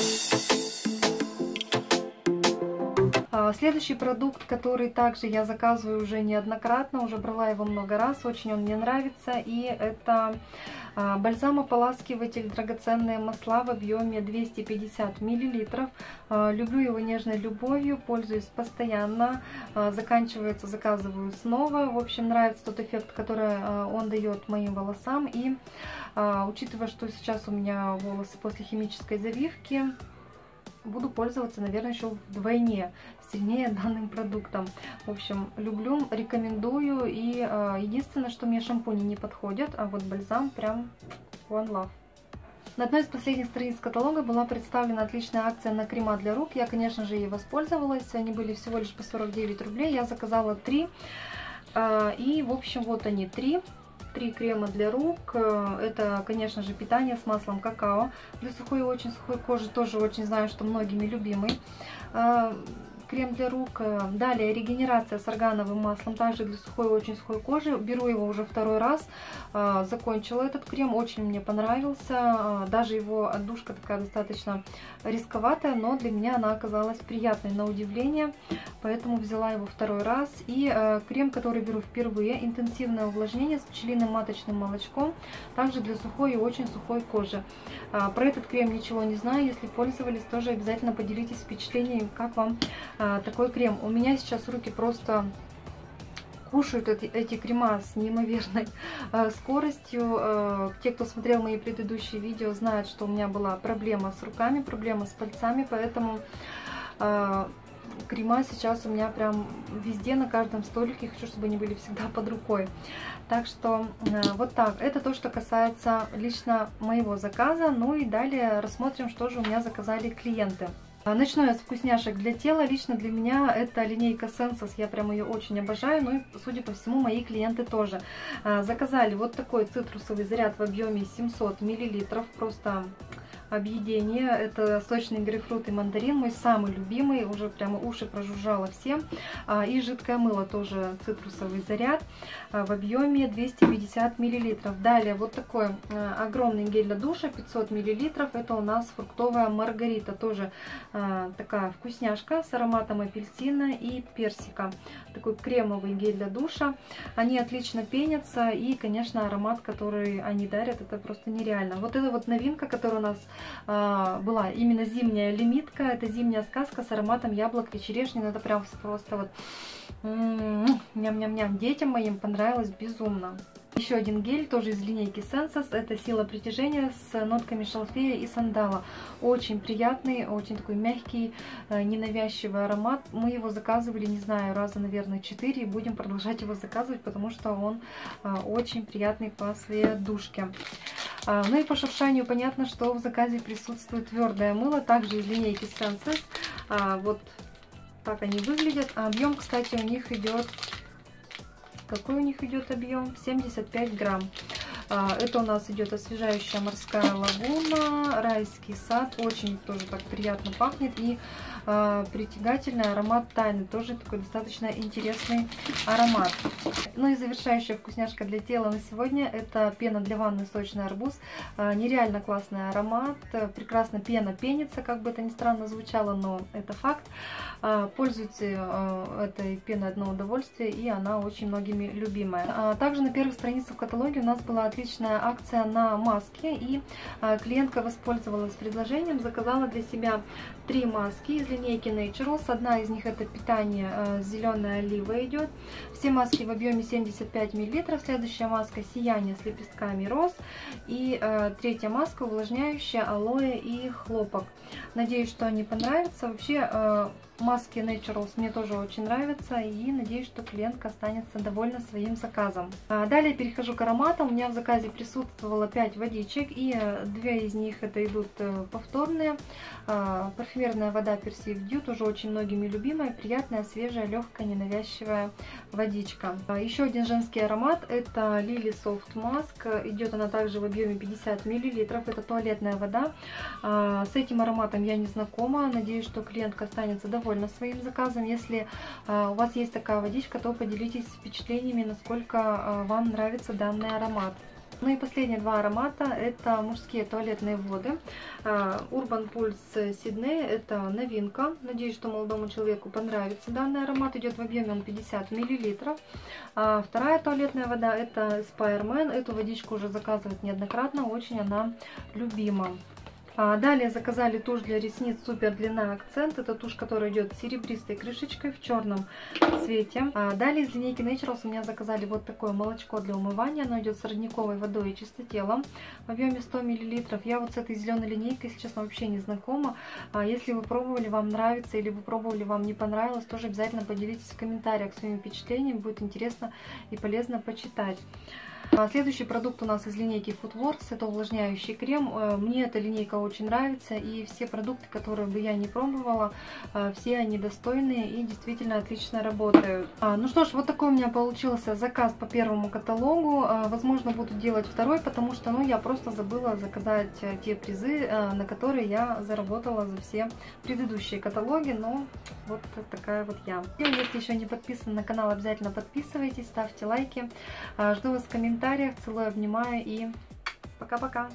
you следующий продукт, который также я заказываю уже неоднократно, уже брала его много раз, очень он мне нравится, и это а, бальзам ополаскиватель драгоценные масла в объеме 250 мл. А, люблю его нежной любовью, пользуюсь постоянно, заканчивается, заказываю снова. В общем, нравится тот эффект, который он дает моим волосам, и учитывая, что сейчас у меня волосы после химической завивки, буду пользоваться, наверное, еще вдвойне сильнее данным продуктом. В общем, люблю, рекомендую. И э, единственное, что мне шампуни не подходят, а вот бальзам прям one love. На одной из последних страниц каталога была представлена отличная акция на крема для рук. Я, конечно же, ей воспользовалась. Они были всего лишь по 49 рублей. Я заказала 3. Э, и, в общем, вот они, 3 три крема для рук. Э, это, конечно же, питание с маслом какао. Для сухой и очень сухой кожи тоже очень знаю, что многими любимый. Э, крем для рук. Далее регенерация с органовым маслом, также для сухой очень сухой кожи. Беру его уже второй раз. А, закончила этот крем, очень мне понравился. А, даже его отдушка такая достаточно рисковатая, но для меня она оказалась приятной на удивление. Поэтому взяла его второй раз. И крем, который беру впервые, интенсивное увлажнение с пчелиным маточным молочком. Также для сухой и очень сухой кожи. Про этот крем ничего не знаю. Если пользовались, тоже обязательно поделитесь впечатлениями, как вам такой крем. У меня сейчас руки просто кушают эти, крема с неимоверной э, скоростью. Э, те, кто смотрел мои предыдущие видео, знают, что у меня была проблема с руками, проблема с пальцами, поэтому э, крема сейчас у меня прям везде, на каждом столике. Хочу, чтобы они были всегда под рукой. Так что э, вот так. Это то, что касается лично моего заказа. Ну и далее рассмотрим, что же у меня заказали клиенты. А, начну я с вкусняшек для тела. Лично для меня это линейка Sensus. Я прям ее очень обожаю. Ну и, судя по всему, мои клиенты тоже. А, заказали вот такой цитрусовый заряд в объеме 700 мл. Просто объедение. Это сочный грейпфрут и мандарин, мой самый любимый, уже прямо уши прожужжало всем. А, и жидкое мыло, тоже цитрусовый заряд а, в объеме 250 мл. Далее вот такой а, огромный гель для душа, 500 мл. Это у нас фруктовая маргарита, тоже такая вкусняшка с ароматом апельсина и персика. Такой кремовый гель для душа. Они отлично пенятся и, конечно, аромат, который они дарят, это просто нереально. Вот эта вот новинка, которая у нас была именно зимняя лимитка. Это зимняя сказка с ароматом яблок и черешни. Ну, это прям просто вот ням-ням-ням. Детям моим понравилось безумно. Еще один гель, тоже из линейки Sensus. Это сила притяжения с нотками шалфея и сандала. Очень приятный, очень такой мягкий, э, ненавязчивый аромат. Мы его заказывали, не знаю, раза, наверное, 4. И будем продолжать его заказывать, потому что он э, очень приятный по своей душке. А, ну и по шуршанию понятно, что в заказе присутствует твердое мыло, также из линейки Senses. А, вот так они выглядят. А объем, кстати, у них идет... Какой у них идет объем? 75 грамм. Это у нас идет освежающая морская лагуна, райский сад. Очень тоже так приятно пахнет. И э, притягательный аромат тайны. Тоже такой достаточно интересный аромат. Ну и завершающая вкусняшка для тела на сегодня это пена для ванны сочный арбуз. Э, нереально классный аромат. Прекрасно пена пенится, как бы это ни странно звучало, но это факт. Э, пользуйтесь э, этой пеной одно удовольствие и она очень многими любимая. Также на первых страницах каталоге у нас была отличная акция на маски и клиентка воспользовалась предложением, заказала для себя три маски из линейки Naturals. Одна из них это питание э, зеленая олива идет. Все маски в объеме 75 мл. Следующая маска сияние с лепестками роз. И э, третья маска увлажняющая алоэ и хлопок. Надеюсь, что они понравятся. Вообще э, Маски Naturals мне тоже очень нравятся и надеюсь, что клиентка останется довольна своим заказом. А, далее перехожу к ароматам. У меня в заказе присутствовало 5 водичек и э, две из них это идут э, повторные. А, парфюмерная вода Persive Dew, тоже очень многими любимая, приятная, свежая, легкая, ненавязчивая водичка. А, еще один женский аромат это Lily Soft Mask. Идет она также в объеме 50 мл. Это туалетная вода. С этим ароматом я не знакома. Надеюсь, что клиентка останется довольна довольна своим заказом. Если э, у вас есть такая водичка, то поделитесь впечатлениями, насколько э, вам нравится данный аромат. Ну и последние два аромата это мужские туалетные воды. А, Urban Pulse Sydney это новинка. Надеюсь, что молодому человеку понравится данный аромат. Идет в объеме он 50 мл. А вторая туалетная вода это Spireman. Эту водичку уже заказывают неоднократно. Очень она любима. А, далее заказали тушь для ресниц супер длина акцент. Это тушь, которая идет с серебристой крышечкой в черном цвете. А, далее из линейки Naturals у меня заказали вот такое молочко для умывания. Оно идет с родниковой водой и чистотелом в объеме 100 мл. Я вот с этой зеленой линейкой, если честно, вообще не знакома. А, если вы пробовали, вам нравится или вы пробовали, вам не понравилось, тоже обязательно поделитесь в комментариях своими впечатлениями. Будет интересно и полезно почитать. А, следующий продукт у нас из линейки Foodworks, это увлажняющий крем. Э, мне эта линейка очень нравится, и все продукты, которые бы я не пробовала, э, все они достойные и действительно отлично работают. А, ну что ж, вот такой у меня получился заказ по первому каталогу. А, возможно, буду делать второй, потому что ну, я просто забыла заказать э, те призы, на которые я заработала за все предыдущие каталоги, но вот такая вот я. Если еще не подписаны на канал, обязательно подписывайтесь, ставьте лайки. Жду вас в комментариях комментариях. Целую, обнимаю и пока-пока.